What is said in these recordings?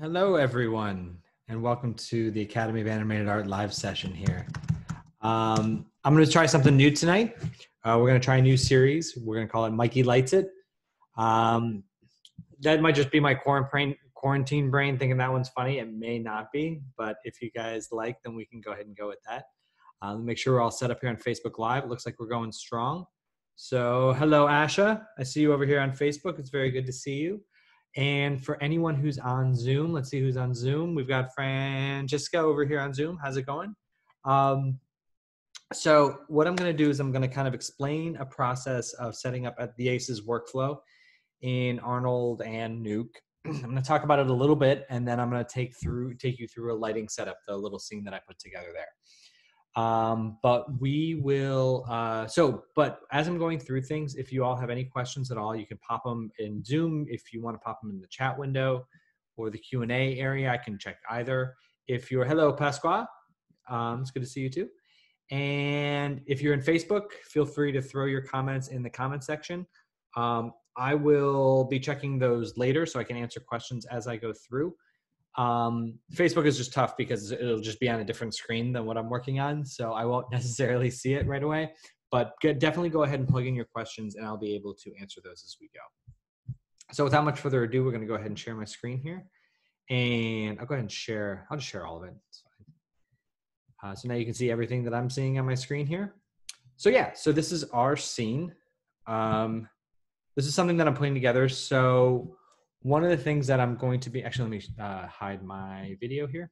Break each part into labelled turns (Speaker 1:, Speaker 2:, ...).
Speaker 1: Hello, everyone, and welcome to the Academy of Animated Art live session here. Um, I'm going to try something new tonight. Uh, we're going to try a new series. We're going to call it Mikey Lights It. Um, that might just be my quarantine brain thinking that one's funny. It may not be, but if you guys like, then we can go ahead and go with that. Uh, make sure we're all set up here on Facebook Live. It looks like we're going strong. So, hello, Asha. I see you over here on Facebook. It's very good to see you. And for anyone who's on Zoom, let's see who's on Zoom. We've got Francesca over here on Zoom. How's it going? Um, so what I'm going to do is I'm going to kind of explain a process of setting up at the ACES workflow in Arnold and Nuke. I'm going to talk about it a little bit, and then I'm going to take through take you through a lighting setup, the little scene that I put together there. Um, but we will, uh, so, but as I'm going through things, if you all have any questions at all, you can pop them in Zoom. If you want to pop them in the chat window or the Q&A area, I can check either. If you're, hello, Pasqua. Um, it's good to see you too. And if you're in Facebook, feel free to throw your comments in the comment section. Um, I will be checking those later so I can answer questions as I go through. Um, Facebook is just tough because it'll just be on a different screen than what I'm working on, so I won't necessarily see it right away. But get, definitely go ahead and plug in your questions, and I'll be able to answer those as we go. So without much further ado, we're going to go ahead and share my screen here, and I'll go ahead and share. I'll just share all of it. Uh, so now you can see everything that I'm seeing on my screen here. So yeah, so this is our scene. Um, this is something that I'm putting together. So one of the things that I'm going to be actually let me uh, hide my video here.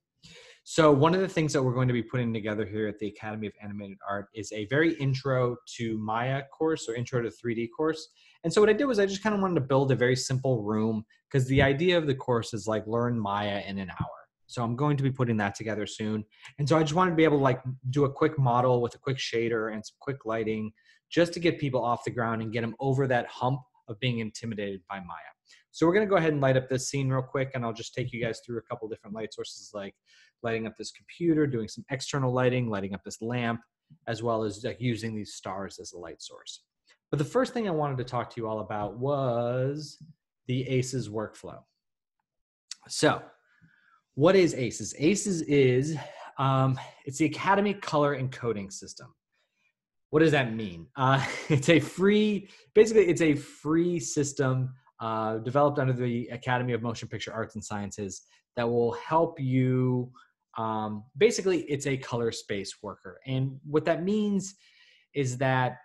Speaker 1: So one of the things that we're going to be putting together here at the Academy of Animated Art is a very intro to Maya course or intro to 3D course. And so what I did was I just kind of wanted to build a very simple room because the idea of the course is like learn Maya in an hour. So I'm going to be putting that together soon. And so I just wanted to be able to like do a quick model with a quick shader and some quick lighting just to get people off the ground and get them over that hump of being intimidated by Maya. So we're gonna go ahead and light up this scene real quick and I'll just take you guys through a couple different light sources like lighting up this computer, doing some external lighting, lighting up this lamp, as well as using these stars as a light source. But the first thing I wanted to talk to you all about was the ACES workflow. So what is ACES? ACES is, um, it's the Academy Color Encoding System. What does that mean? Uh, it's a free, basically it's a free system uh, developed under the Academy of Motion Picture Arts and Sciences that will help you. Um, basically, it's a color space worker. And what that means is that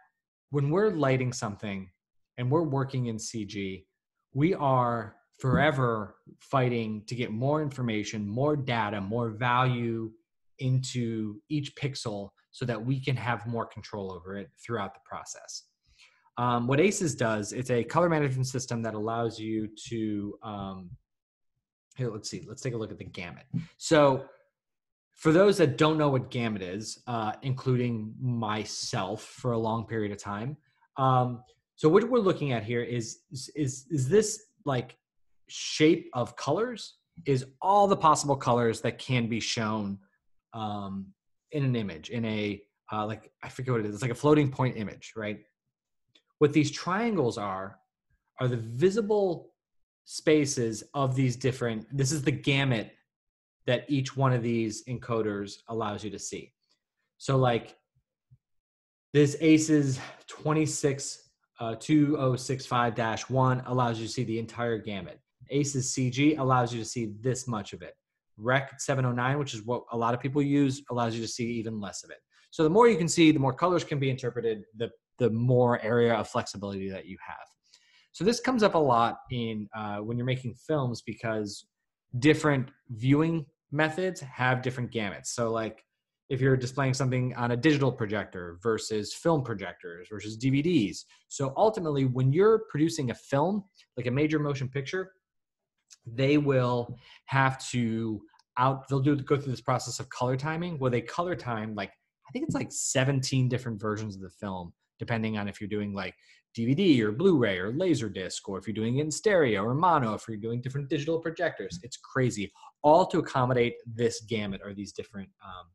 Speaker 1: when we're lighting something and we're working in CG, we are forever fighting to get more information, more data, more value into each pixel so that we can have more control over it throughout the process. Um, what ACES does, it's a color management system that allows you to, um, here, let's see, let's take a look at the gamut. So for those that don't know what gamut is, uh, including myself for a long period of time, um, so what we're looking at here is, is, is this like shape of colors is all the possible colors that can be shown um, in an image, in a, uh, like, I forget what it is, it's like a floating point image, right? What these triangles are, are the visible spaces of these different, this is the gamut that each one of these encoders allows you to see. So like this ACES 26 uh, 2065-1 allows you to see the entire gamut. ACES CG allows you to see this much of it. Rec 709, which is what a lot of people use, allows you to see even less of it. So the more you can see, the more colors can be interpreted, the the more area of flexibility that you have. So this comes up a lot in uh, when you're making films because different viewing methods have different gamuts. So like if you're displaying something on a digital projector versus film projectors versus DVDs. So ultimately, when you're producing a film, like a major motion picture, they will have to out they'll do go through this process of color timing where they color time like I think it's like 17 different versions of the film depending on if you're doing like DVD or Blu-ray or Laserdisc, or if you're doing it in stereo or mono, if you're doing different digital projectors. It's crazy, all to accommodate this gamut or these different um,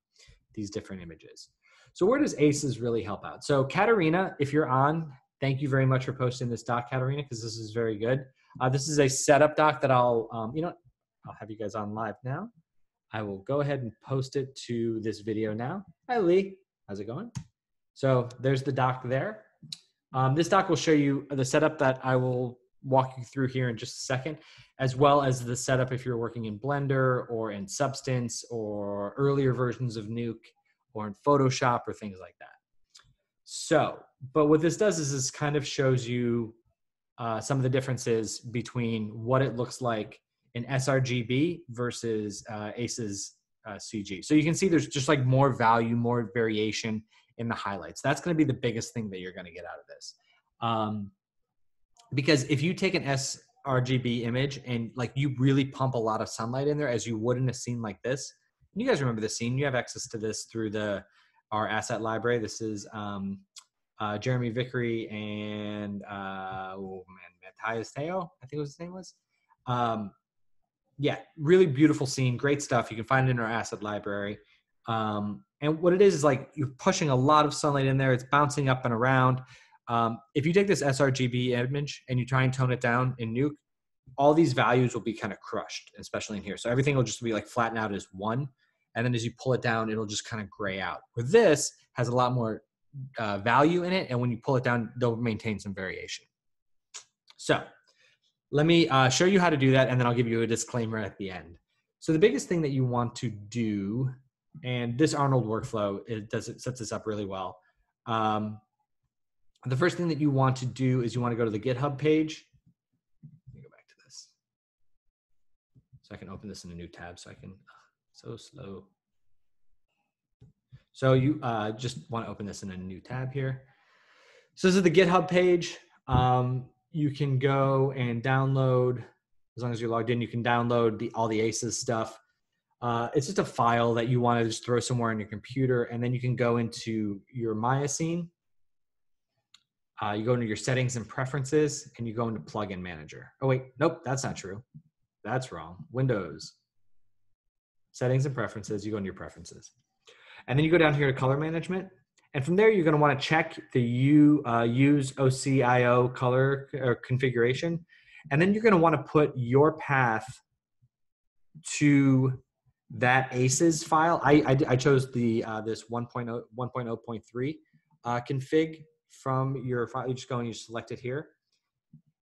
Speaker 1: these different images. So where does ACES really help out? So Katarina, if you're on, thank you very much for posting this doc, Katarina, because this is very good. Uh, this is a setup doc that I'll, um, you know, I'll have you guys on live now. I will go ahead and post it to this video now. Hi, Lee. How's it going? So there's the doc there. Um, this doc will show you the setup that I will walk you through here in just a second, as well as the setup if you're working in Blender or in Substance or earlier versions of Nuke or in Photoshop or things like that. So, but what this does is this kind of shows you uh, some of the differences between what it looks like in sRGB versus uh, ACES uh, CG. So you can see there's just like more value, more variation in the highlights. That's going to be the biggest thing that you're going to get out of this. Um, because if you take an sRGB image and like you really pump a lot of sunlight in there, as you would in a scene like this, you guys remember the scene. You have access to this through the our asset library. This is um, uh, Jeremy Vickery and uh, oh man, Matthias Teo, I think was his name was. Um, yeah, really beautiful scene, great stuff. You can find it in our asset library. Um, and what it is is like you're pushing a lot of sunlight in there. It's bouncing up and around. Um, if you take this sRGB image and you try and tone it down in Nuke, all these values will be kind of crushed, especially in here. So everything will just be like flattened out as one. And then as you pull it down, it'll just kind of gray out. Where this has a lot more uh, value in it. And when you pull it down, they'll maintain some variation. So let me uh, show you how to do that. And then I'll give you a disclaimer at the end. So the biggest thing that you want to do, and this Arnold workflow, it does it sets this up really well. Um, the first thing that you want to do is you want to go to the GitHub page. Let me go back to this. So I can open this in a new tab so I can, so slow. So you uh, just want to open this in a new tab here. So this is the GitHub page. Um, you can go and download, as long as you're logged in, you can download the, all the ACES stuff. Uh, it's just a file that you want to just throw somewhere on your computer, and then you can go into your Maya scene. Uh, you go into your settings and preferences, and you go into plugin manager. Oh wait, nope, that's not true. That's wrong. Windows, settings and preferences. You go into your preferences. And then you go down here to color management. And from there, you're going to want to check the U, uh, use OCIO color or uh, configuration. And then you're going to want to put your path to that ACES file. I, I, I chose the uh, this 1.0, 1.0.3 uh, config from your file. You just go and you select it here.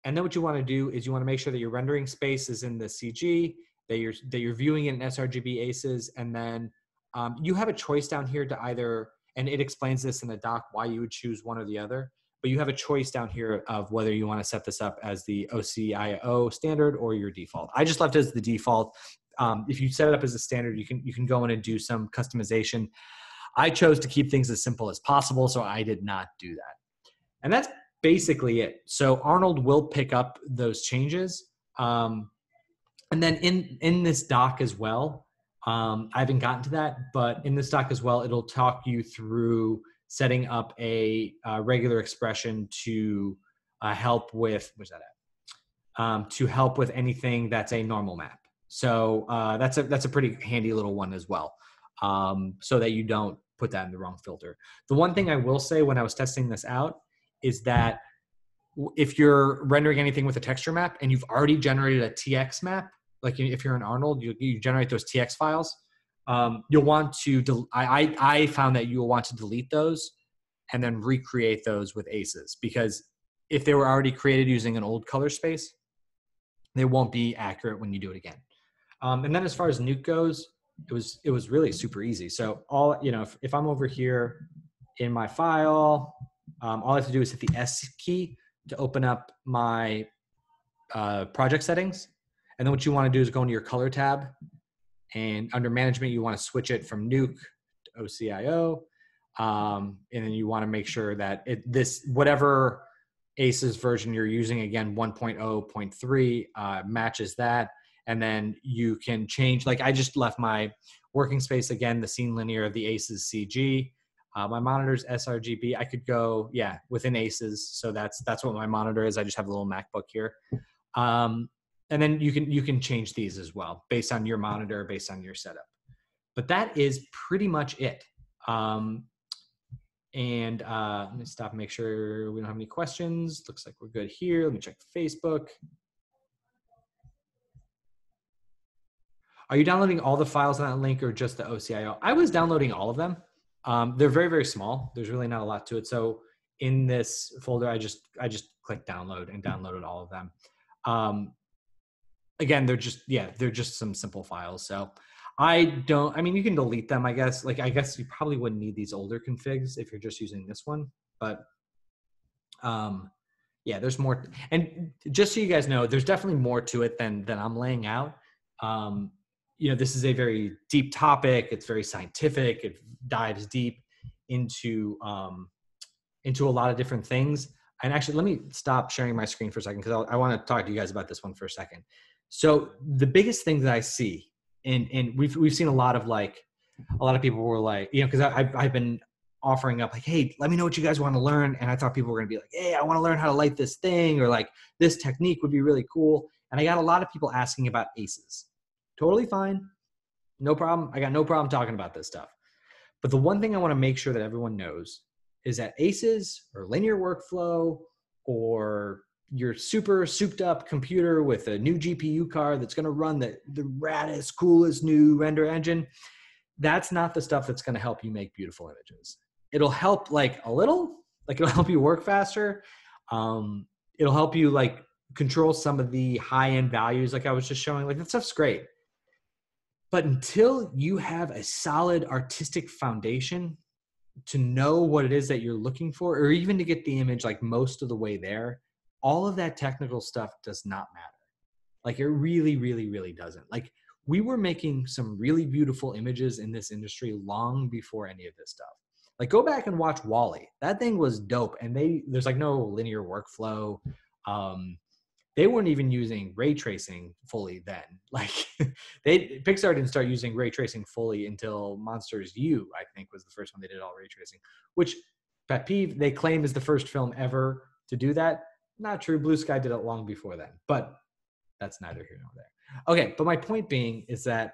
Speaker 1: And then what you want to do is you want to make sure that your rendering space is in the CG, that you're, that you're viewing it in sRGB ACES, and then um, you have a choice down here to either, and it explains this in the doc why you would choose one or the other, but you have a choice down here of whether you want to set this up as the OCIO standard or your default. I just left it as the default. Um, if you set it up as a standard, you can you can go in and do some customization. I chose to keep things as simple as possible, so I did not do that. And that's basically it. So Arnold will pick up those changes. Um, and then in in this doc as well, um, I haven't gotten to that, but in this doc as well, it'll talk you through setting up a, a regular expression to uh, help with where's that at? Um, to help with anything that's a normal map. So uh, that's a that's a pretty handy little one as well, um, so that you don't put that in the wrong filter. The one thing I will say when I was testing this out is that if you're rendering anything with a texture map and you've already generated a TX map, like if you're in Arnold, you, you generate those TX files. Um, you'll want to, del- I, I, I found that you'll want to delete those and then recreate those with ACES because if they were already created using an old color space, they won't be accurate when you do it again. Um, and then as far as Nuke goes, it was it was really super easy. So all you know, if, if I'm over here in my file, um, all I have to do is hit the S key to open up my uh, project settings, and then what you want to do is go into your color tab and under management, you want to switch it from nuke to OCIO. Um, and then you want to make sure that it, this, whatever ACES version you're using, again, 1.0.3 uh, matches that. And then you can change, like I just left my working space again, the scene linear of the ACES CG. Uh, my monitor's sRGB. I could go, yeah, within ACES. So that's that's what my monitor is. I just have a little MacBook here. Um, and then you can you can change these as well based on your monitor based on your setup but that is pretty much it um, and uh, let me stop make sure we don't have any questions looks like we're good here let me check facebook Are you downloading all the files on that link or just the OCIO? I was downloading all of them. Um, they're very, very small. There's really not a lot to it. So in this folder, I just I just clicked download and downloaded all of them. Um, again, they're just yeah, they're just some simple files. So I don't. I mean, you can delete them. I guess. Like I guess you probably wouldn't need these older configs if you're just using this one. But um, yeah, there's more. And just so you guys know, there's definitely more to it than than I'm laying out. Um, you know, this is a very deep topic. It's very scientific. It dives deep into um, into a lot of different things. And actually, let me stop sharing my screen for a second because I want to talk to you guys about this one for a second. So the biggest thing that I see, and and we've we've seen a lot of like a lot of people were like, you know, because I've I've been offering up like, hey, let me know what you guys want to learn, and I thought people were gonna be like, hey, I want to learn how to light this thing, or like this technique would be really cool. And I got a lot of people asking about ACES. Totally fine, no problem. I got no problem talking about this stuff. But the one thing I want to make sure that everyone knows is that ACES or linear workflow or your super souped up computer with a new GPU card that's going to run the, the raddest, coolest new render engine, that's not the stuff that's going to help you make beautiful images. It'll help like a little, like it'll help you work faster. Um, it'll help you like control some of the high end values, like I was just showing. Like that stuff's great. But until you have a solid artistic foundation, to know what it is that you're looking for, or even to get the image like most of the way there, all of that technical stuff does not matter. Like it really, really, really doesn't. Like we were making some really beautiful images in this industry long before any of this stuff. Like go back and watch WALL-E. That thing was dope. And they there's like no linear workflow. Um, they weren't even using ray tracing fully then. Like they Pixar didn't start using ray tracing fully until Monsters U, I think, was the first one they did all ray tracing. Which pet peeve, they claim is the first film ever to do that. Not true. Blue Sky did it long before then, but that's neither here nor there. Okay, but my point being is that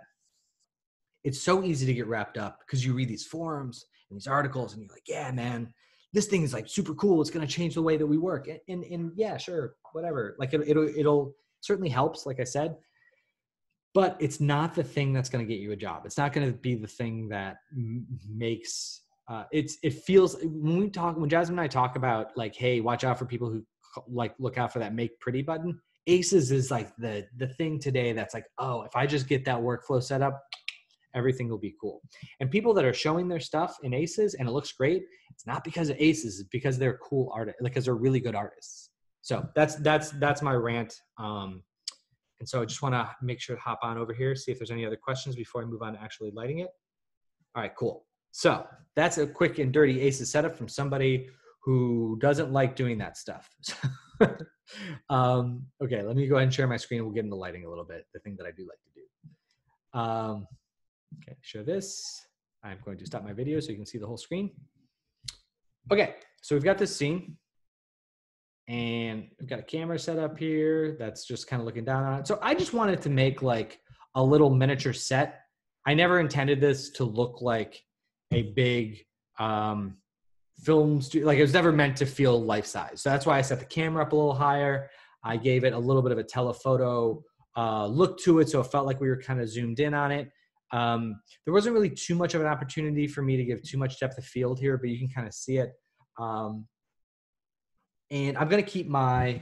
Speaker 1: it's so easy to get wrapped up because you read these forums and these articles and you're like, yeah, man, this thing is like super cool. It's going to change the way that we work. And, and, and yeah, sure, whatever. Like it, it'll, it'll certainly helps, like I said, but it's not the thing that's going to get you a job. It's not going to be the thing that m- makes uh, it's it feels when we talk when Jasmine and I talk about like, hey, watch out for people who like look out for that make pretty button. ACES is like the the thing today that's like, oh, if I just get that workflow set up, everything will be cool. And people that are showing their stuff in ACES and it looks great, it's not because of ACES, it's because they're cool artists, because they're really good artists. So that's that's that's my rant. Um, and so I just want to make sure to hop on over here, see if there's any other questions before I move on to actually lighting it. All right, cool. So that's a quick and dirty ACES setup from somebody who doesn't like doing that stuff. um, okay, let me go ahead and share my screen. We'll get into lighting a little bit, the thing that I do like to do. Um, Okay, show this. I'm going to stop my video so you can see the whole screen. Okay, so we've got this scene and we've got a camera set up here that's just kind of looking down on it. So I just wanted to make like a little miniature set. I never intended this to look like a big um, film studio. Like it was never meant to feel life size. So that's why I set the camera up a little higher. I gave it a little bit of a telephoto uh, look to it, so it felt like we were kind of zoomed in on it. Um, there wasn't really too much of an opportunity for me to give too much depth of field here, but you can kind of see it. Um, and I'm going to keep my,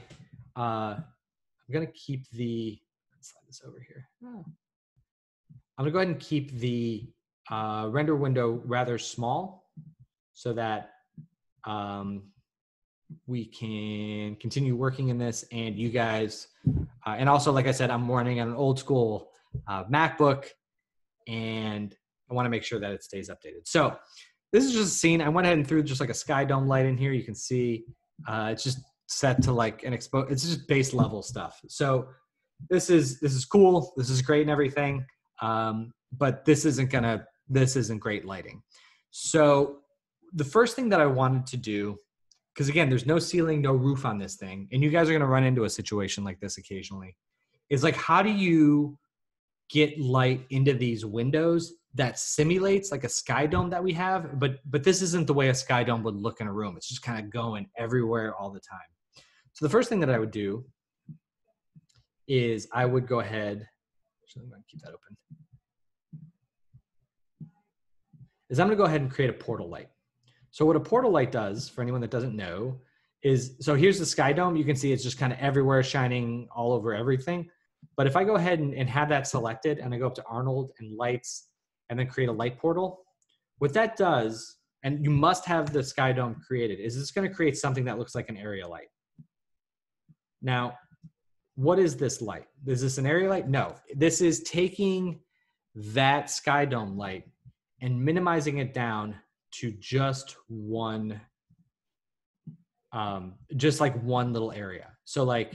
Speaker 1: uh, I'm going to keep the, slide this over here. Oh. I'm going to go ahead and keep the uh, render window rather small so that um, we can continue working in this and you guys, uh, and also, like I said, I'm running on an old school uh, MacBook and I want to make sure that it stays updated. So this is just a scene. I went ahead and threw just like a sky dome light in here. You can see uh, it's just set to like an expo. It's just base level stuff. So this is this is cool. This is great and everything. Um, but this isn't gonna. This isn't great lighting. So the first thing that I wanted to do, because again, there's no ceiling, no roof on this thing, and you guys are gonna run into a situation like this occasionally. Is like how do you get light into these windows that simulates like a sky dome that we have but but this isn't the way a sky dome would look in a room it's just kind of going everywhere all the time so the first thing that i would do is i would go ahead Actually, I'm going to keep that open. Is I'm going to go ahead and create a portal light. So what a portal light does, for anyone that doesn't know, is so here's the sky dome. You can see it's just kind of everywhere, shining all over everything. But if I go ahead and, and have that selected and I go up to Arnold and lights and then create a light portal, what that does, and you must have the sky dome created, is it's going to create something that looks like an area light. Now, what is this light? Is this an area light? No, this is taking that sky dome light and minimizing it down to just one um just like one little area so like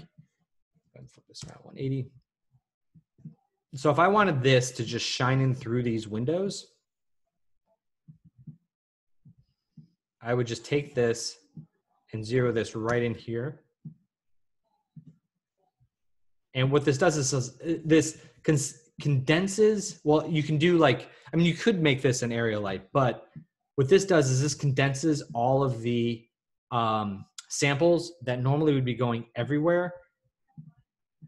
Speaker 1: flip this around 180 so if i wanted this to just shine in through these windows i would just take this and zero this right in here. And what this does is this condenses well you can do like i mean you could make this an area light but what this does is this condenses all of the um, samples that normally would be going everywhere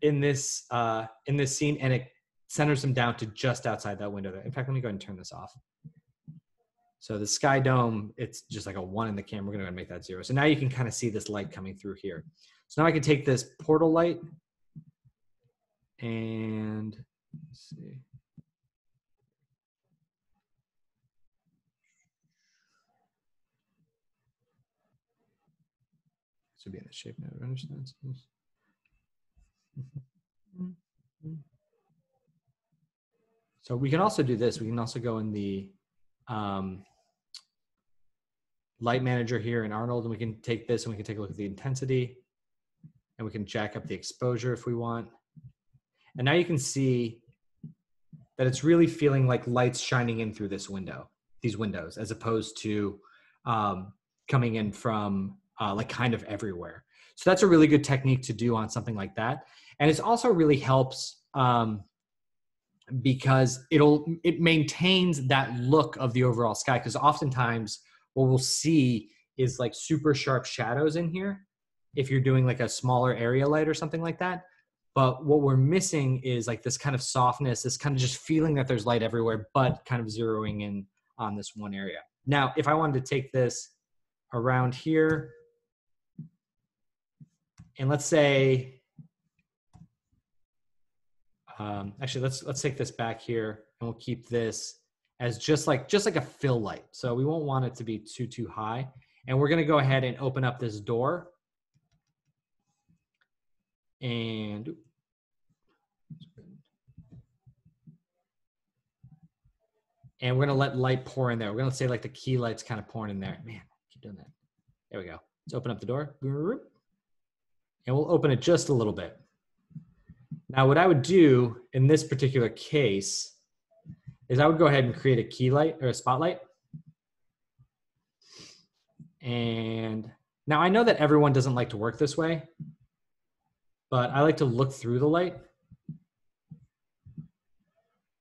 Speaker 1: in this uh, in this scene, and it centers them down to just outside that window. There. In fact, let me go ahead and turn this off. So the sky dome, it's just like a one in the camera. We're gonna go and make that zero. So now you can kind of see this light coming through here. So now I can take this portal light and see. to be in the shape now. Understands. So we can also do this. We can also go in the um, light manager here in Arnold, and we can take this and we can take a look at the intensity, and we can jack up the exposure if we want. And now you can see that it's really feeling like lights shining in through this window, these windows, as opposed to um, coming in from uh, like kind of everywhere. So that's a really good technique to do on something like that. And it also really helps um, because it'll it maintains that look of the overall sky. Because oftentimes what we'll see is like super sharp shadows in here if you're doing like a smaller area light or something like that. But what we're missing is like this kind of softness, this kind of just feeling that there's light everywhere, but kind of zeroing in on this one area. Now, if I wanted to take this around here and let's say, um, actually, let's let's take this back here, and we'll keep this as just like just like a fill light. So we won't want it to be too too high. And we're going to go ahead and open up this door. And and we're going to let light pour in there. We're going to say like the key light's kind of pouring in there. Man, keep doing that. There we go. Let's open up the door and we'll open it just a little bit. Now, what I would do in this particular case is I would go ahead and create a key light or a spotlight. And now I know that everyone doesn't like to work this way, but I like to look through the light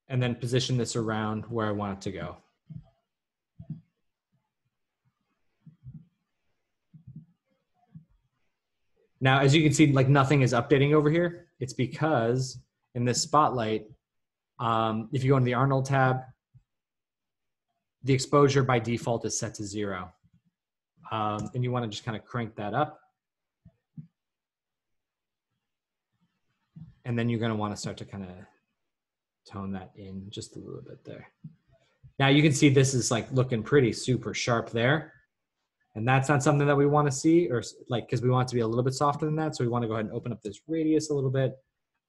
Speaker 1: and then position this around where I want it to go. Now, as you can see, like nothing is updating over here. It's because in this spotlight, um, if you go into the Arnold tab, the exposure by default is set to zero. Um, and you want to just kind of crank that up. And then you're going to want to start to kind of tone that in just a little bit there. Now you can see this is like looking pretty super sharp there and that's not something that we want to see or like because we want it to be a little bit softer than that. So we want to go ahead and open up this radius a little bit.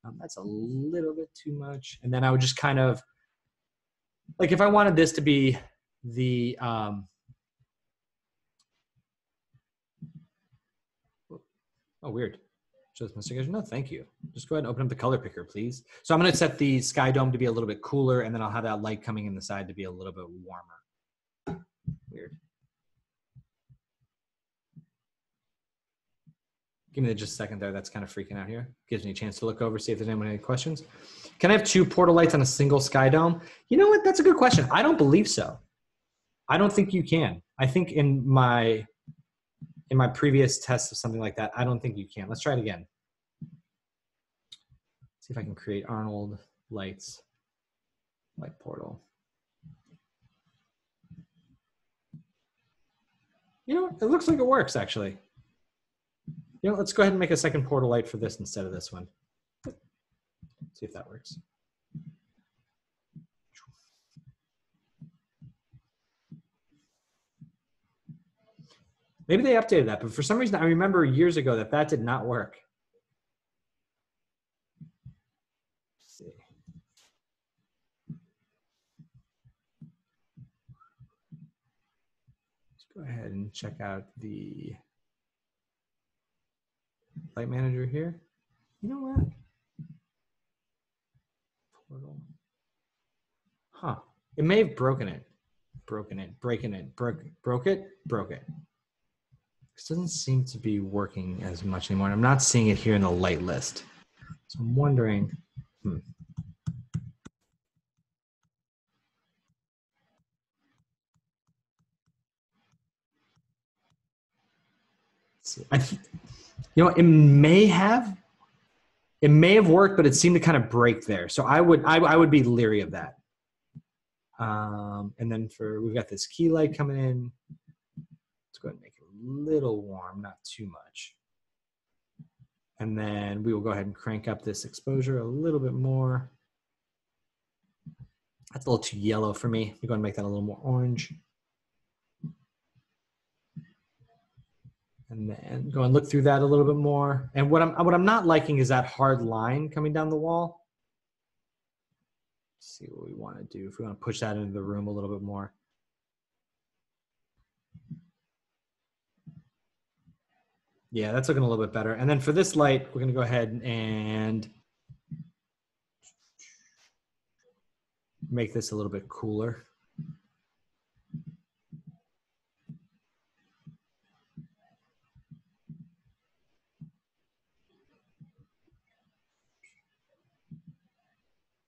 Speaker 1: Um, that's a little bit too much. And then i would just kind of like if i wanted this to be the um oh weird. No thank you. Just go ahead and open up the color picker please. So i'm going to set the sky dome to be a little bit cooler and then i'll have that light coming in the side to be a little bit warmer. Weird Give me just a second there. That's kind of freaking out here. Gives me a chance to look over, see if there's anyone any questions. Can I have two portal lights on a single sky dome? You know what? That's a good question. I don't believe so. I don't think you can. I think in my in my previous tests of something like that, I don't think you can. Let's try it again. See if I can create Arnold. lights, light portal. You know, it looks like it works actually. You know, let's go ahead and make a second portal light for this instead of this one. See if that works. Maybe they updated that, but for some reason I remember years ago that that did not work. Let's see. Let's go ahead and check out the light manager here. You know what? Portal. Huh. It may have broken it. Broken it. Breaking it. Broke broke it. Broke it. This doesn't seem to be working as much anymore. I'm not seeing it here in the light list. So I'm wondering. Hmm. I you know, it may have, it may have worked, but it seemed to kind of break there. So I would, I, I would be leery of that. Um, and then for we've got this key light coming in. Let's go ahead and make it a little warm, not too much. And then we will go ahead and crank up this exposure a little bit more. That's a little too yellow for me. We're going to make that a little more orange. And then go and look through that a little bit more. And what I'm what I'm not liking is that hard line coming down the wall. Let's see what we want to do. If we want to push that into the room a little bit more. Yeah, that's looking a little bit better. And then for this light, we're going to go ahead and make this a little bit cooler.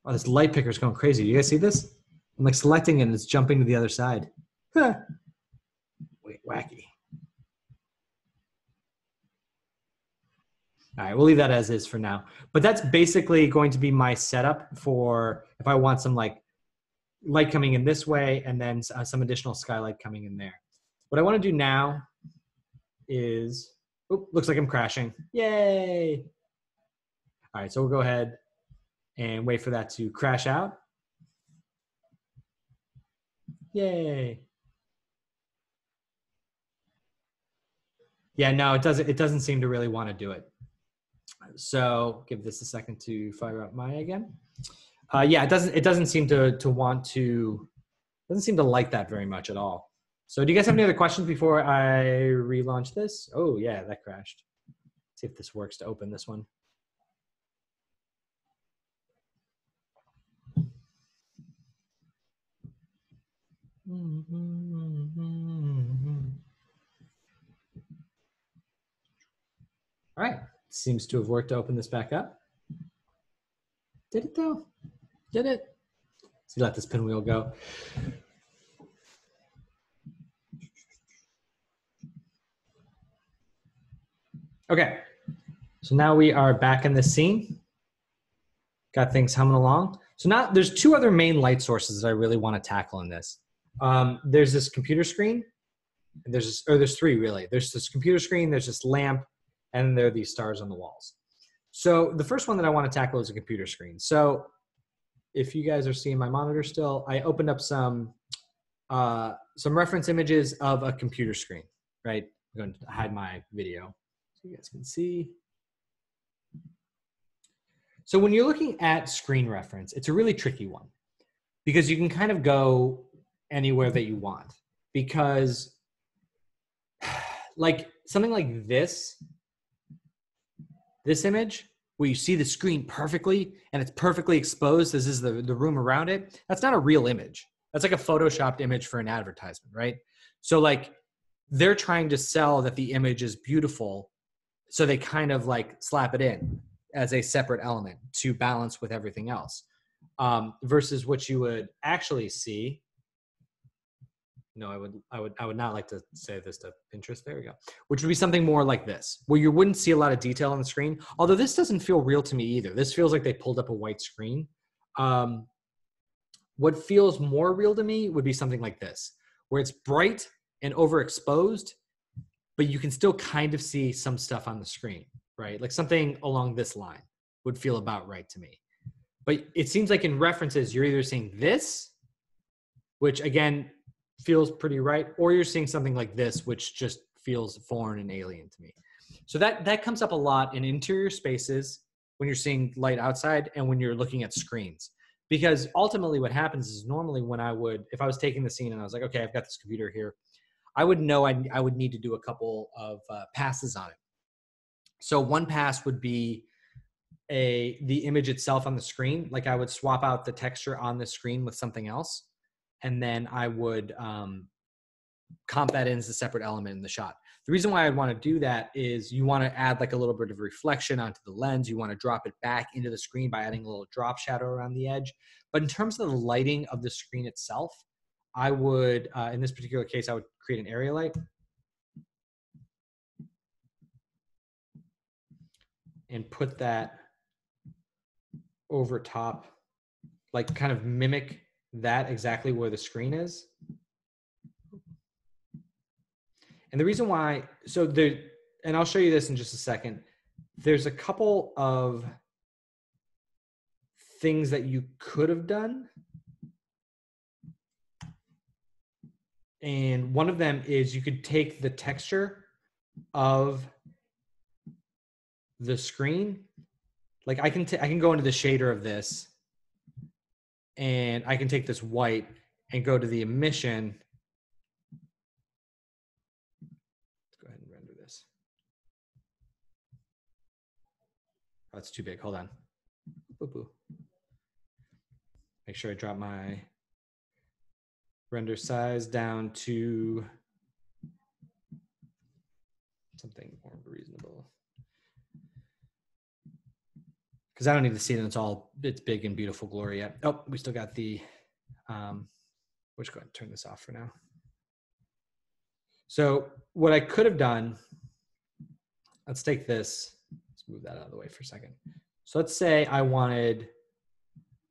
Speaker 1: Oh, this light picker is going crazy. You guys see this? I'm like selecting it and it's jumping to the other side. Huh. Wait, wacky. All right, we'll leave that as is for now. But that's basically going to be my setup for if I want some like light coming in this way and then uh, some additional skylight coming in there. What I want to do now is, oh, looks like I'm crashing. Yay. All right, so we'll go ahead and wait for that to crash out. Yay. Yeah, no, it doesn't it doesn't seem to really want to do it. So give this a second to fire up Maya again. Uh, yeah, it doesn't it doesn't seem to to want to doesn't seem to like that very much at all. So do you guys have any other questions before I relaunch this? Oh yeah, that crashed. Let's see if this works to open this one. Mm-hmm. All right, seems to have worked to open this back up. Did it though? Did it? So let this pinwheel go. Okay, so now we are back in the scene. Got things humming along. So now there's two other main light sources that I really want to tackle in this. Um, there's this computer screen. And there's this, or there's three really. There's this computer screen. There's this lamp, and there are these stars on the walls. So the first one that I want to tackle is a computer screen. So if you guys are seeing my monitor still, I opened up some uh, some reference images of a computer screen. Right, I'm going to hide my video so you guys can see. So when you're looking at screen reference, it's a really tricky one because you can kind of go anywhere that you want. Because like something like this this image where you see the screen perfectly and it's perfectly exposed this is the, the room around it that's not a real image. That's like a photoshopped image for an advertisement right? So like they're trying to sell that the image is beautiful so they kind of like slap it in as a separate element to balance with everything else um, versus what you would actually see no, I would, I would, I would not like to say this to Pinterest. There we go. Which would be something more like this, where you wouldn't see a lot of detail on the screen. Although this doesn't feel real to me either. This feels like they pulled up a white screen. Um, what feels more real to me would be something like this, where it's bright and overexposed, but you can still kind of see some stuff on the screen, right? Like something along this line would feel about right to me. But it seems like in references, you're either seeing this, which again feels pretty right, or you're seeing something like this, which just feels foreign and alien to me. So that that comes up a lot in interior spaces when you're seeing light outside and when you're looking at screens. Because ultimately what happens is normally when I would if I was taking the scene and I was like, okay, I've got this computer here, I would know I, I would need to do a couple of uh, passes on it. So one pass would be a the image itself on the screen. Like I would swap out the texture on the screen with something else, and then I would um, comp that in as a separate element in the shot. The reason why I'd want to do that is you want to add like a little bit of reflection onto the lens. You want to drop it back into the screen by adding a little drop shadow around the edge. But in terms of the lighting of the screen itself, I would, uh, in this particular case, I would create an area light. And put that over top, like kind of mimic that exactly where the screen is. And the reason why, so there, and I'll show you this in just a second. There's a couple of things that you could have done. And one of them is you could take the texture of the screen. Like I can, t- I can go into the shader of this and I can take this white and go to the emission Let's go ahead and render this. Oh, it's too big. Hold on. Make sure I drop my render size down to something more reasonable. Because I don't need to see that it's all it's big and beautiful glory yet. Oh, we still got the um we'll just go ahead and turn this off for now. So what I could have done, let's take this let's move that out of the way for a second. So let's say I wanted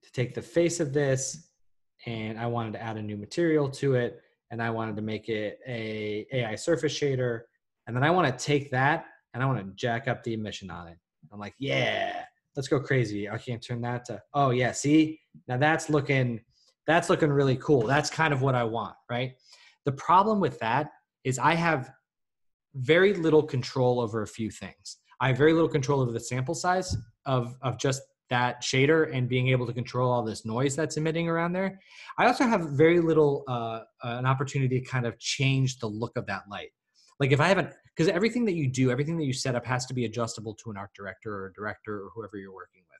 Speaker 1: to take the face of this and I wanted to add a new material to it and I wanted to make it a AI surface shader. And then I want to take that and I want to jack up the emission on it. I'm like, yeah, let's go crazy. I can't turn that to, oh yeah, see, now that's looking, that's looking really cool. That's kind of what I want, right? The problem with that is I have very little control over a few things. I have very little control over the sample size of, of just that shader and being able to control all this noise that's emitting around there. I also have very little uh, an opportunity to kind of change the look of that light. Like if I haven't, because everything that you do, everything that you set up has to be adjustable to an art director or a director or whoever you're working with.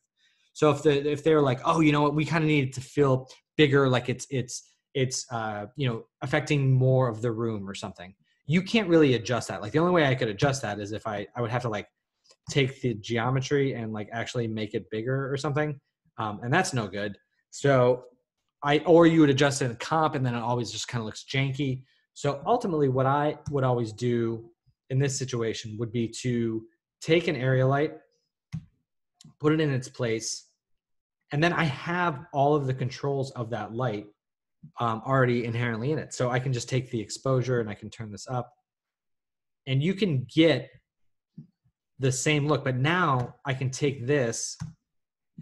Speaker 1: So if the if they're like, oh, you know what, we kind of need it to feel bigger, like it's it's it's uh, you know affecting more of the room or something. You can't really adjust that. Like the only way I could adjust that is if I I would have to like take the geometry and like actually make it bigger or something. Um, and that's no good. So I, or you would adjust it in comp and then it always just kind of looks janky. So ultimately what I would always do in this situation would be to take an area light, put it in its place, and then I have all of the controls of that light um, already inherently in it. So I can just take the exposure and I can turn this up. And you can get the same look but now i can take this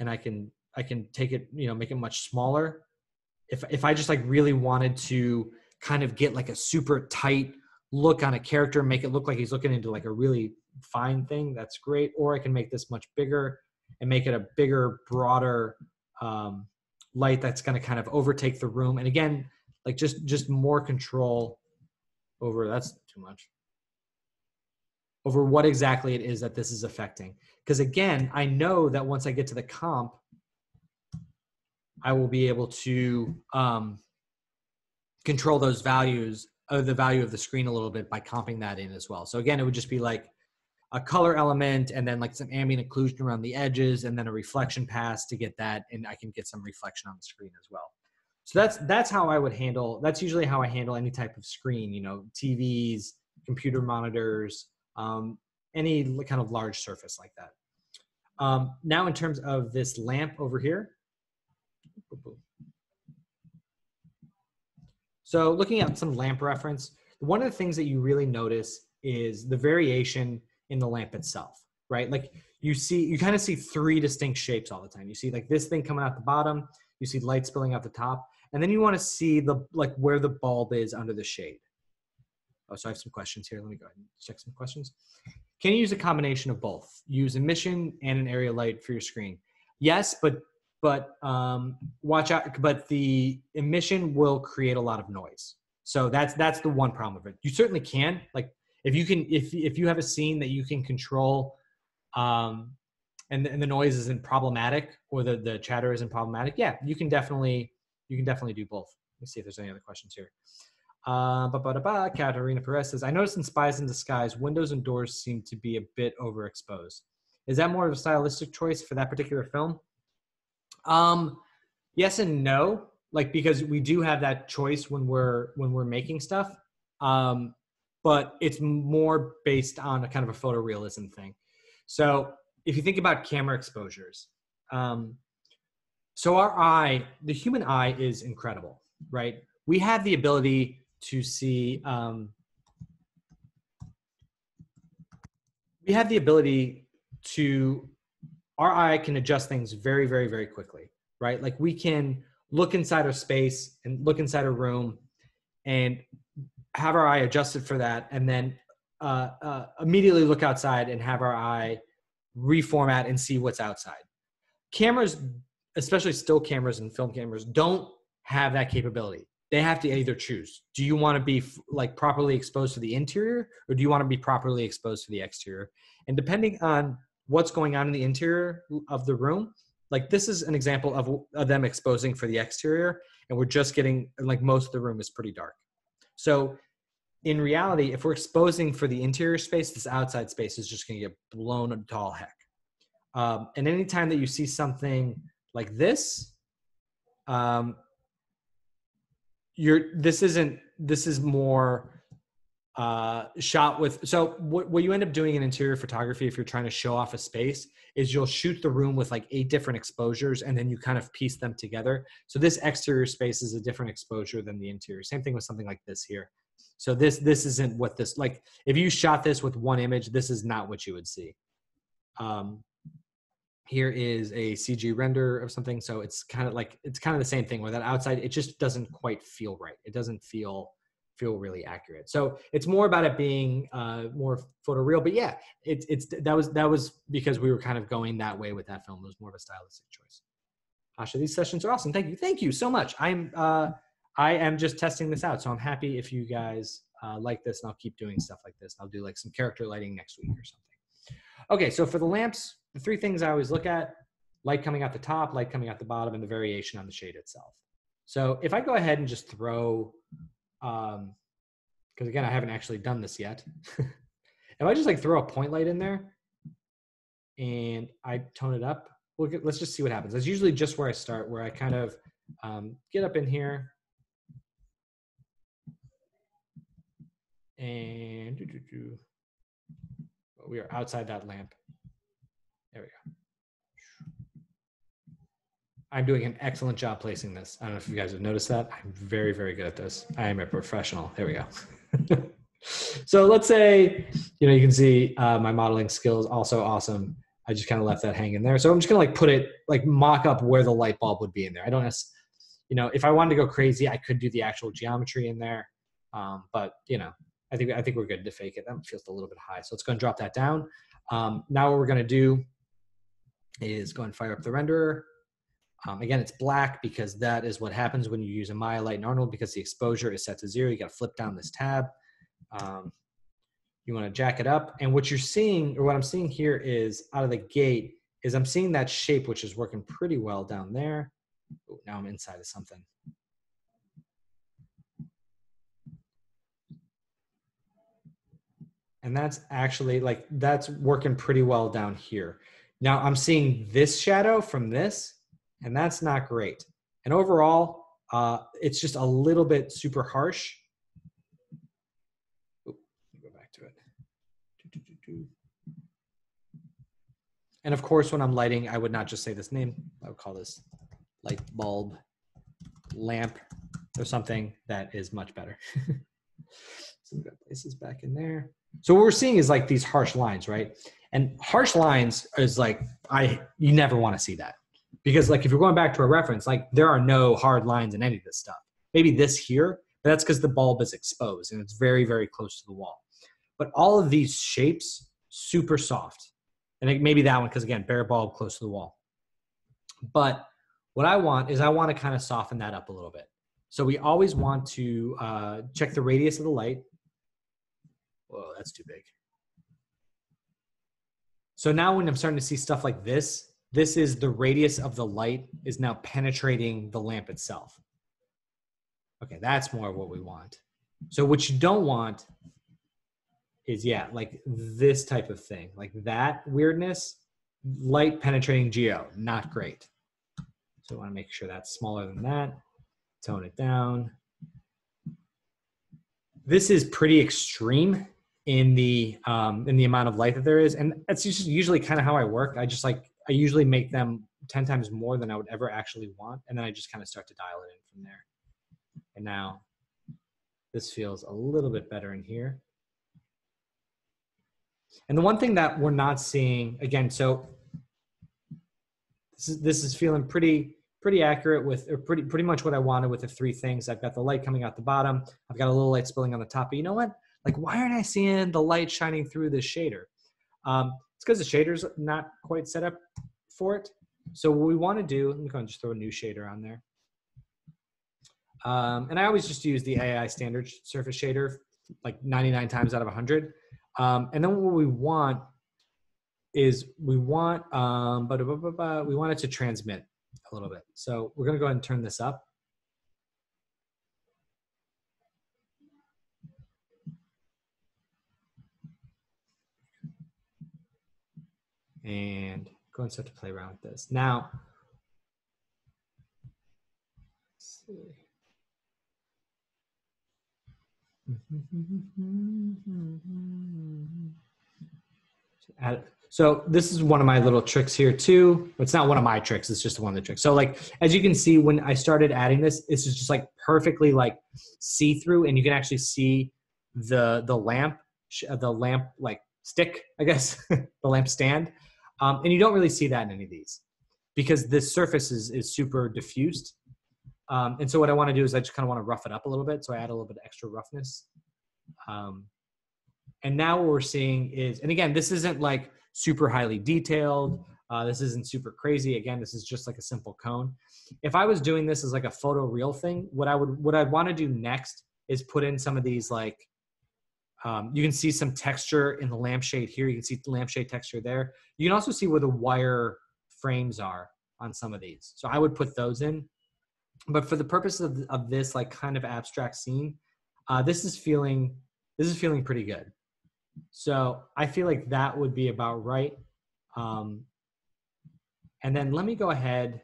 Speaker 1: and i can i can take it you know make it much smaller if if i just like really wanted to kind of get like a super tight look on a character make it look like he's looking into like a really fine thing that's great or i can make this much bigger and make it a bigger broader um, light that's going to kind of overtake the room and again like just just more control over that's too much over what exactly it is that this is affecting. Because again, I know that once I get to the comp, I will be able to um, control those values of the value of the screen a little bit by comping that in as well. So again, it would just be like a color element and then like some ambient occlusion around the edges and then a reflection pass to get that and I can get some reflection on the screen as well. So that's that's how I would handle that's usually how I handle any type of screen, you know, TVs, computer monitors, um, any kind of large surface like that. Um, now in terms of this lamp over here, So looking at some lamp reference, one of the things that you really notice is the variation in the lamp itself, right? Like you see, you kind of see three distinct shapes all the time. You see like this thing coming out the bottom, you see light spilling out the top, and then you want to see the like where the bulb is under the shade. Oh, so I have some questions here. Let me go ahead and check some questions. Can you use a combination of both? Use emission and an area light for your screen. Yes, but but um, watch out. But the emission will create a lot of noise. So that's that's the one problem of it. You certainly can like if you can if if you have a scene that you can control, um, and the, and the noise isn't problematic or the the chatter isn't problematic. Yeah, you can definitely you can definitely do both. Let me see if there's any other questions here. Uh, ba, ba, ba, Katarina Perez says, I noticed in Spies in Disguise, windows and doors seem to be a bit overexposed. Is that more of a stylistic choice for that particular film? Um, yes and no. Like because we do have that choice when we're when we're making stuff, um, but it's more based on a kind of a photorealism thing. So if you think about camera exposures, um, so our eye, the human eye, is incredible, right? We have the ability to see um, we have the ability to our eye can adjust things very very very quickly right? Like we can look inside a space and look inside a room and have our eye adjusted for that and then uh, uh, immediately look outside and have our eye reformat and see what's outside. Cameras especially still cameras and film cameras don't have that capability. They have to either choose. Do you want to be like properly exposed to the interior or do you want to be properly exposed to the exterior? And depending on what's going on in the interior of the room. Like this is an example of, of them exposing for the exterior and we're just getting like most of the room is pretty dark. So in reality if we're exposing for the interior space this outside space is just going to get blown to all heck. Um, and anytime that you see something like this um, you're this isn't this is more uh, shot with so what, what you end up doing in interior photography if you're trying to show off a space is you'll shoot the room with like eight different exposures and then you kind of piece them together. So this exterior space is a different exposure than the interior. Same thing with something like this here. So this this isn't what this like if you shot this with one image this is not what you would see. Um, here is a CG render of something. So it's kind of like it's kind of the same thing. Where that outside it just doesn't quite feel right. It doesn't feel feel really accurate. So it's more about it being uh, more photoreal. But yeah, it's it's that was that was because we were kind of going that way with that film. It was more of a stylistic choice. Asha, these sessions are awesome. Thank you, thank you so much. I'm uh, I am just testing this out, so I'm happy if you guys uh, like this, and I'll keep doing stuff like this. I'll do like some character lighting next week or something. Okay, so for the lamps, the three things I always look at, light coming out the top, light coming out the bottom, and the variation on the shade itself. So if I go ahead and just throw, um, because again, I haven't actually done this yet. if I just like throw a point light in there and I tone it up, we'll get, let's just see what happens. That's usually just where I start, where I kind of um, get up in here and we are outside that lamp. There we go. I'm doing an excellent job placing this. I don't know if you guys have noticed that. I'm very, very good at this. I am a professional. There we go. so let's say, you know, you can see uh, my modeling skills also awesome. I just kind of left that hanging there. So I'm just gonna like put it, like mock up where the light bulb would be in there. I don't, you know, if I wanted to go crazy, I could do the actual geometry in there. Um, but you know, I think I think we're good to fake it. That feels a little bit high. So it's gonna drop that down. Um, now what we're gonna do is go and fire up the renderer. Um, again, it's black because that is what happens when you use a Light and Arnold because the exposure is set to zero. You got to flip down this tab. Um, you want to jack it up. And what you're seeing, or what I'm seeing here is out of the gate, is I'm seeing that shape, which is working pretty well down there. Ooh, now I'm inside of something. And that's actually like, that's working pretty well down here. Now I'm seeing this shadow from this, and that's not great. And overall, uh, it's just a little bit super harsh. Oop, go back to it. And of course, when I'm lighting, I would not just say this name. I would call this light bulb lamp or something that is much better. so we've got places back in there. So what we're seeing is like these harsh lines, right? And harsh lines is like I you never want to see that. Because like if you're going back to a reference, like there are no hard lines in any of this stuff. Maybe this here, but that's because the bulb is exposed and it's very, very close to the wall. But all of these shapes, super soft. And maybe that one, because again, bare bulb close to the wall. But what I want is I want to kind of soften that up a little bit. So we always want to uh, check the radius of the light. Whoa, that's too big. So now when I'm starting to see stuff like this, this is the radius of the light is now penetrating the lamp itself. Okay, that's more what we want. So what you don't want is yeah, like this type of thing, like that weirdness, light penetrating geo, not great. So I want to make sure that's smaller than that. Tone it down. This is pretty extreme in the um, in the amount of light that there is, and that's usually kind of how I work. I just like I usually make them ten times more than I would ever actually want, and then I just kind of start to dial it in from there. And now this feels a little bit better in here. And the one thing that we're not seeing again, so this is this is feeling pretty pretty accurate with or pretty pretty much what I wanted with the three things. I've got the light coming out the bottom. I've got a little light spilling on the top. But you know what? Like, why aren't I seeing the light shining through this shader? Um, it's because the shader's not quite set up for it. So what we want to do, let me go and just throw a new shader on there. Um, and I always just use the AI standard surface shader like 99 times out of 100. Um, and then what we want is we want um, but we want it to transmit a little bit. So we're going to go ahead and turn this up. And go and start to play around with this. Now, see. So this is one of my little tricks here too. It's not one of my tricks. It's just one of the tricks. So like, as you can see, when I started adding this, this is just like perfectly like see through and you can actually see the, the lamp, the lamp like stick, I guess, the lamp stand. Um, and you don't really see that in any of these because this surface is, is super diffused. Um, and so what I want to do is I just kind of want to rough it up a little bit. So I add a little bit of extra roughness. Um, and now what we're seeing is, and again, this isn't like super highly detailed. Uh, this isn't super crazy. Again, this is just like a simple cone. If I was doing this as like a photo real thing, what I would what I'd want to do next is put in some of these like um, you can see some texture in the lampshade here. You can see the lampshade texture there. You can also see where the wire frames are on some of these. So I would put those in. But for the purpose of, of this like kind of abstract scene, uh, this is feeling this is feeling pretty good. So I feel like that would be about right. Um, and then let me go ahead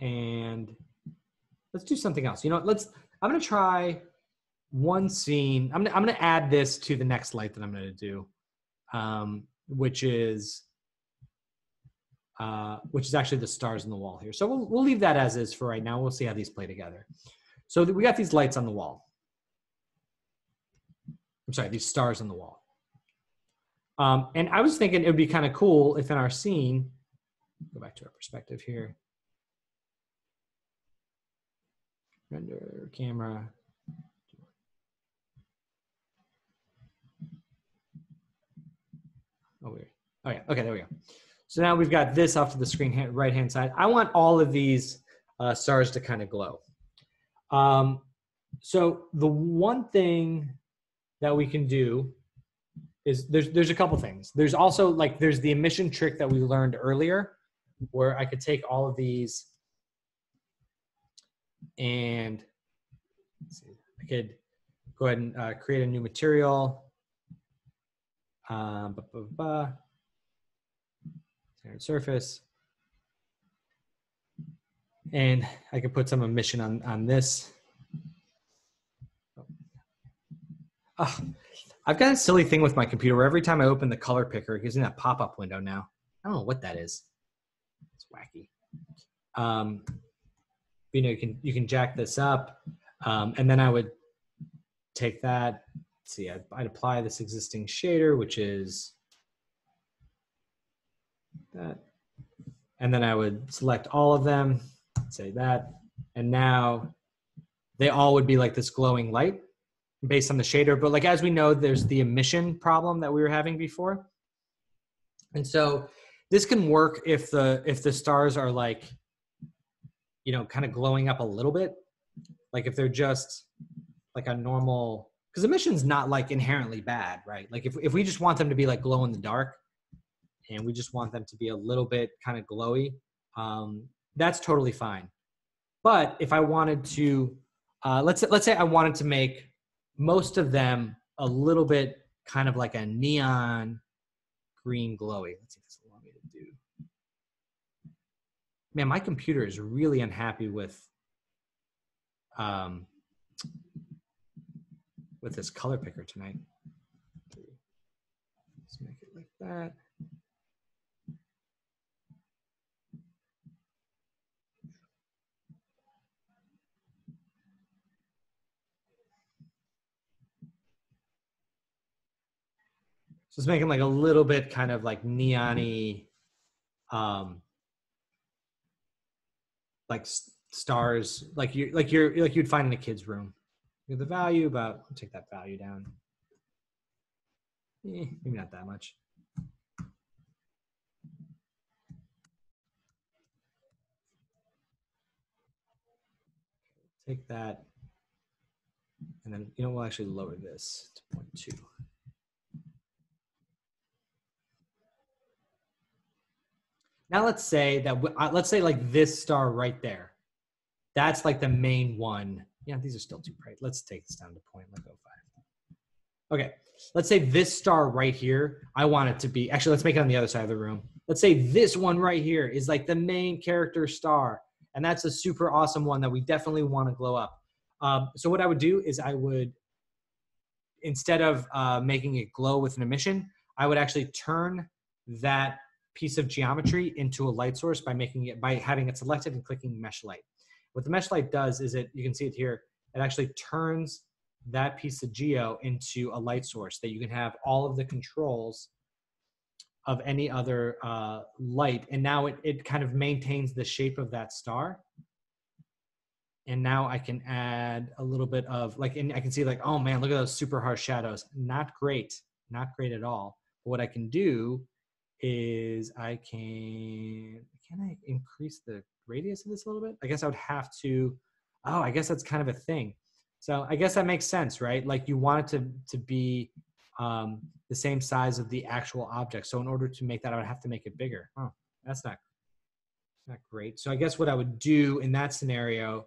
Speaker 1: and let's do something else. You know, let's, I'm to try one scene. I'm, I'm going to add this to the next light that I'm going to do, um, which is, uh, which is actually the stars in the wall here. So we'll, we'll leave that as is for right now. We'll see how these play together. So we got these lights on the wall. I'm sorry, these stars on the wall. Um, and I was thinking it would be kind of cool if in our scene, go back to our perspective here. Render camera. Oh, weird. Oh yeah, okay, there we go. So now we've got this off to the screen hand, right hand side. I want all of these uh, stars to kind of glow. Um, so the one thing that we can do is there's there's a couple things. There's also like there's the emission trick that we learned earlier, where I could take all of these and I could go ahead and uh, create a new material. Um, Standard surface. And I could put some emission on, on this. Oh, I've got a silly thing with my computer where every time I open the color picker, it gives me that pop-up window now. I don't know what that is. It's wacky. um, you know, you can you can jack this up, um, and then I would take that. see, I'd, I'd apply this existing shader, which is that, and then I would select all of them, say that, and now they all would be like this glowing light based on the shader. But like as we know, there's the emission problem that we were having before, and so this can work if the if the stars are like you know kind of glowing up a little bit. Like if they're just like a normal because emission's not like inherently bad right? Like if, if we just want them to be like glow in the dark and we just want them to be a little bit kind of glowy um, that's totally fine but if i wanted to uh, let's let's say i wanted to make most of them a little bit kind of like a neon green glowy let's see if this will allow me to do man my computer is really unhappy with um, with this color picker tonight. Let's make it like that. It's making like a little bit kind of like neon um, like stars, like you like you're like you'd find in a kid's room the value about I'll take that value down. Eh, maybe not that much. Take that, and then you know we'll actually lower this to 0.2. Now let's say that uh, let's say like this star right there. That's like the main one yeah, these are still too bright. Let's take this down to point like 05. Okay, let's say this star right here, I want it to be, actually, let's make it on the other side of the room. Let's say this one right here is like the main character star. And that's a super awesome one that we definitely want to glow up. Um, so what I would do is I would, instead of uh, making it glow with an emission, I would actually turn that piece of geometry into a light source by making it, by having it selected and clicking mesh light. What the mesh light does is it, you can see it here, it actually turns that piece of geo into a light source that you can have all of the controls of any other uh, light. And now it, it kind of maintains the shape of that star. And now I can add a little bit of like, and I can see like, oh man, look at those super harsh shadows. Not great, not great at all. But what I can do is I can, can I increase the radius of this a little bit? I guess I would have to, oh, I guess that's kind of a thing. So I guess that makes sense, right? Like you want it to, to be um, the same size of the actual object. So in order to make that, I would have to make it bigger. Oh, that's not, not great. So I guess what I would do in that scenario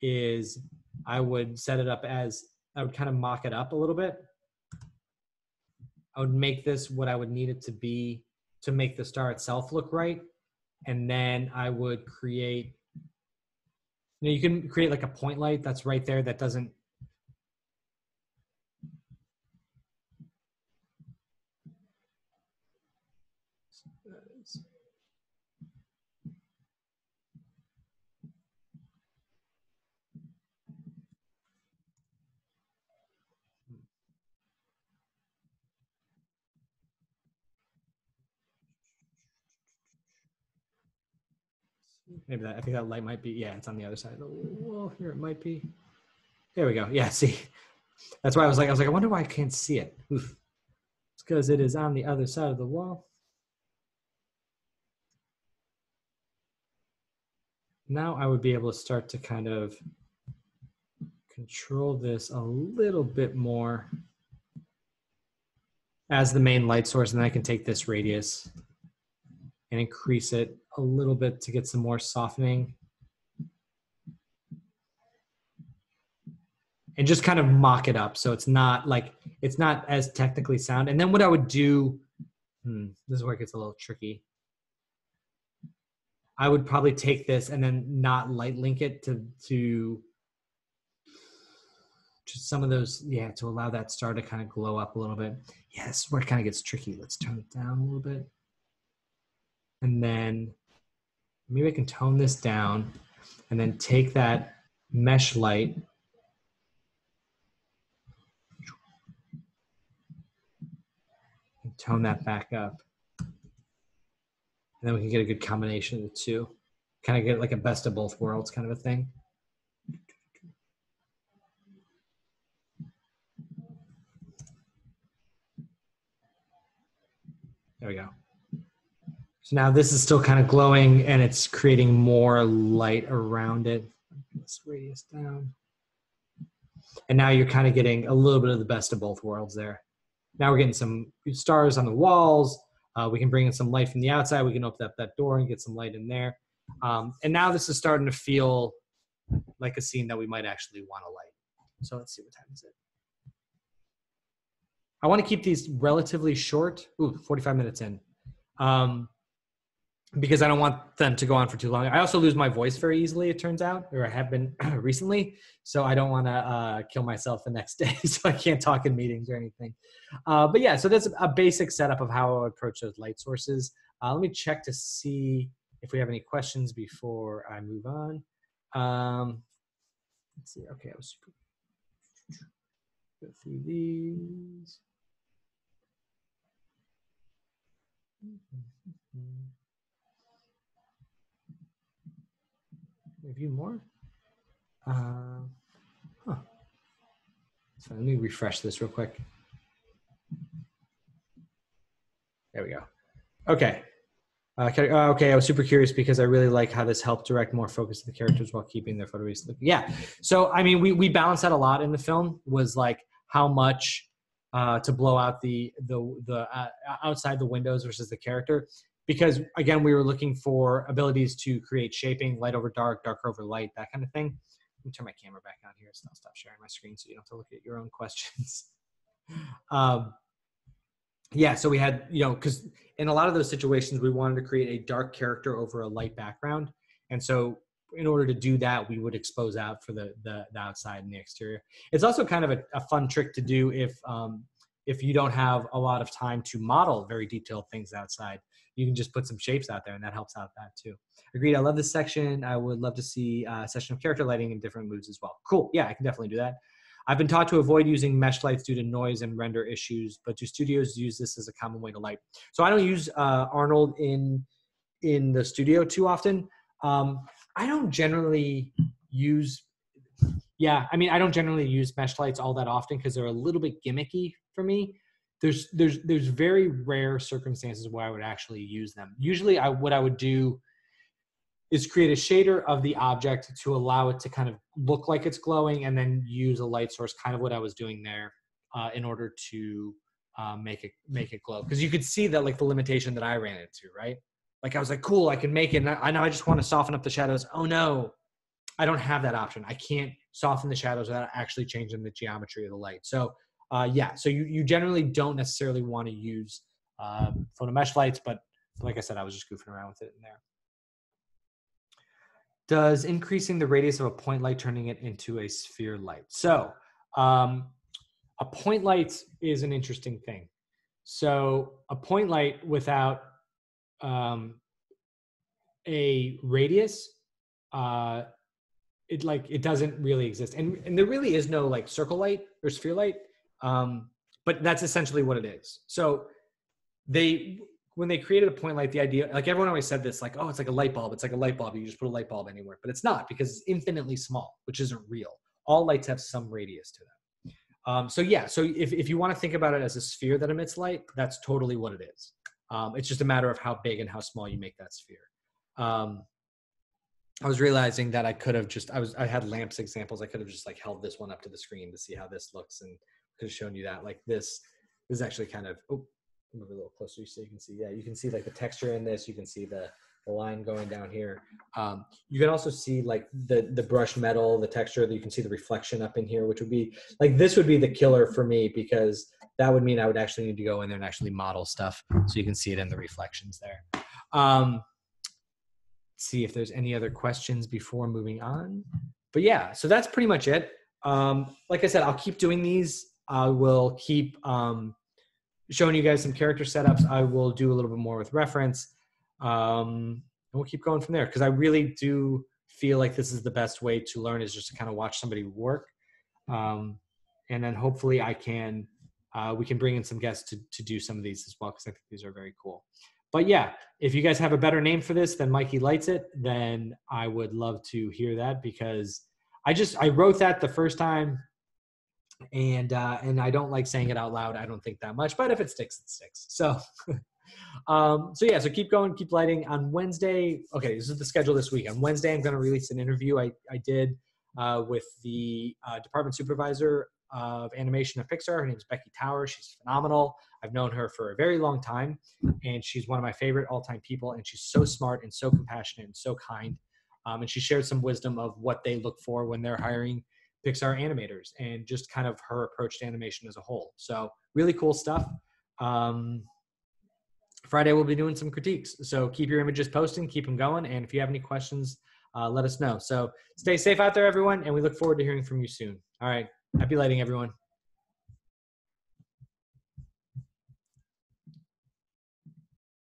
Speaker 1: is I would set it up as, I would kind of mock it up a little bit. I would make this what I would need it to be to make the star itself look right and then I would create. You know, you can create like a point light that's right there that doesn't Maybe that, I think that light might be, yeah, it's on the other side of the wall here. It might be. There we go. Yeah, see, that's why I was like, I was like, I wonder why I can't see it. Oof. It's because it is on the other side of the wall. Now I would be able to start to kind of control this a little bit more as the main light source. And then I can take this radius and increase it a little bit to get some more softening. And just kind of mock it up so it's not like it's not as technically sound. And then what I would do, hmm, this is where it gets a little tricky. I would probably take this and then not light link it to to just some of those, yeah, to allow that star to kind of glow up a little bit. Yeah, where it kind of gets tricky. Let's turn it down a little bit and then maybe I can tone this down and then take that mesh light and tone that back up. And then we can get a good combination of the two. Kind of get like a best of both worlds kind of a thing. There we go. So now this is still kind of glowing and it's creating more light around it. This radius down. And now you're kind of getting a little bit of the best of both worlds there. Now we're getting some stars on the walls. Uh, we can bring in some light from the outside. We can open up that door and get some light in there. Um, and now this is starting to feel like a scene that we might actually want to light. So let's see what time is it. I want to keep these relatively short. Ooh, 45 minutes in. Um, because I don't want them to go on for too long. I also lose my voice very easily, it turns out, or I have been recently. So I don't want to uh, kill myself the next day. so I can't talk in meetings or anything. Uh, but yeah, so that's a basic setup of how I would approach those light sources. Uh, let me check to see if we have any questions before I move on. Um, let's see. Okay, I was super. Go through these. Few more. Uh, huh. So let me refresh this real quick. There we go. Okay. Uh, uh, okay, I was super curious because I really like how this helped direct more focus to the characters while keeping their photorealistic. Yeah. So I mean, we we balanced that a lot in the film. Was like how much uh, to blow out the the the uh, outside the windows versus the character because again we were looking for abilities to create shaping light over dark dark over light that kind of thing. Let me turn my camera back on here so i'll stop sharing my screen so you don't have to look at your own questions. Um, yeah so we had you know because in a lot of those situations we wanted to create a dark character over a light background. And so in order to do that we would expose out for the the, the outside and the exterior. It's also kind of a, a fun trick to do if um, if you don't have a lot of time to model very detailed things outside you can just put some shapes out there and that helps out that too. Agreed i love this section. I would love to see a session of character lighting in different moods as well. Cool yeah i can definitely do that. I've been taught to avoid using mesh lights due to noise and render issues but do studios use this as a common way to light? So i don't use uh, arnold in in the studio too often. Um, i don't generally use yeah i mean i don't generally use mesh lights all that often because they're a little bit gimmicky for me there's there's there's very rare circumstances where I would actually use them. Usually, I what I would do is create a shader of the object to allow it to kind of look like it's glowing, and then use a light source, kind of what I was doing there, uh, in order to uh, make it make it glow. Because you could see that like the limitation that I ran into, right? Like I was like, cool, I can make it. I know I just want to soften up the shadows. Oh no, I don't have that option. I can't soften the shadows without actually changing the geometry of the light. So uh, yeah, so you, you generally don't necessarily want to use um, photo mesh lights, but like I said, I was just goofing around with it in there. Does increasing the radius of a point light turning it into a sphere light? So um, a point light is an interesting thing. So a point light without um, a radius, uh, it like it doesn't really exist, and and there really is no like circle light or sphere light. Um, but that's essentially what it is. So they when they created a point light, the idea like everyone always said this, like, oh, it's like a light bulb. It's like a light bulb. You just put a light bulb anywhere, but it's not because it's infinitely small, which isn't real. All lights have some radius to them. Um, so yeah, so if, if you want to think about it as a sphere that emits light, that's totally what it is. Um, it's just a matter of how big and how small you make that sphere. Um, I was realizing that I could have just I was I had lamps examples. I could have just like held this one up to the screen to see how this looks and could have shown you that. Like this, this is actually kind of, oh, move a little closer so you can see. Yeah, you can see like the texture in this. You can see the, the line going down here. Um, you can also see like the the brushed metal, the texture. That you can see the reflection up in here, which would be like this would be the killer for me because that would mean I would actually need to go in there and actually model stuff so you can see it in the reflections there. Um, see if there's any other questions before moving on. But yeah, so that's pretty much it. Um, like I said, I'll keep doing these I will keep um, showing you guys some character setups. I will do a little bit more with reference. Um, we'll keep going from there because I really do feel like this is the best way to learn is just to kind of watch somebody work. Um, and then hopefully I can, uh, we can bring in some guests to, to do some of these as well because I think these are very cool. But yeah, if you guys have a better name for this than Mikey Lights It, then I would love to hear that because I just I wrote that the first time and uh, and I don't like saying it out loud. I don't think that much, but if it sticks, it sticks. So, um, so yeah, so keep going, keep lighting. On Wednesday, okay, this is the schedule this week. On Wednesday, I'm going to release an interview I I did uh, with the uh, department supervisor of animation at Pixar. Her name is Becky Tower. She's phenomenal. I've known her for a very long time, and she's one of my favorite all-time people. And she's so smart and so compassionate and so kind. Um, and she shared some wisdom of what they look for when they're hiring Pixar animators and just kind of her approach to animation as a whole. So really cool stuff. Um, Friday we'll be doing some critiques. So keep your images posting, keep them going, and if you have any questions, uh, let us know. So stay safe out there, everyone, and we look forward to hearing from you soon. All right, happy lighting, everyone.